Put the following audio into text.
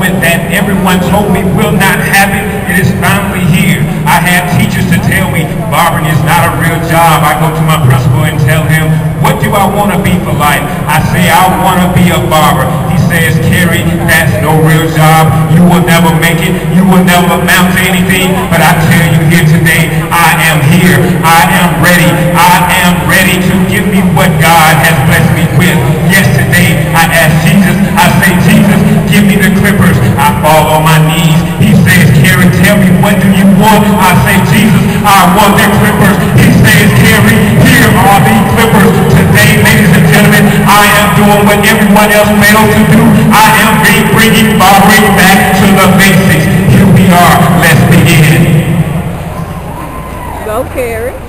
moment that everyone told me will not happen, it is finally here. I had teachers to tell me barbering is not a real job. I go to my principal and tell him, what do I want to be for life? I say, I want to be a barber. He says, Kerry, that's no real job. You will never make it. You will never amount to anything. But I tell you here today, I am here. I am ready. I am I say, Jesus, I want the clippers. He says, Kerry, here are the clippers. Today, ladies and gentlemen, I am doing what everyone else failed to do. I am bringing barbering back to the basics. Here we are. Let's begin. Go, Carrie.